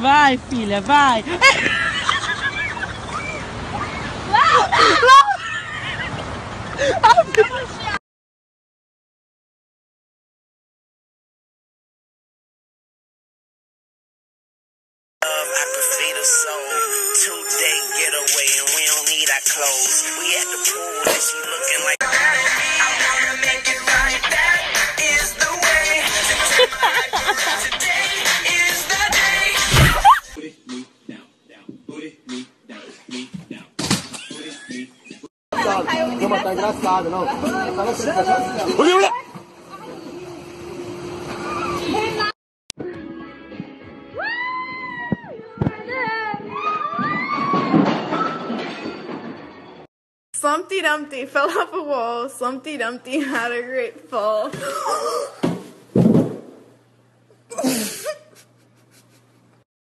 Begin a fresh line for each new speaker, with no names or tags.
Vai, filha, vai.
I could feed a. Two day getaway and we don't need our clothes. We at the pool and she looking like
Não, tá engraçado, não.
Slumpty Dumpty fell off a wall. Slumpty Dumpty had a great fall.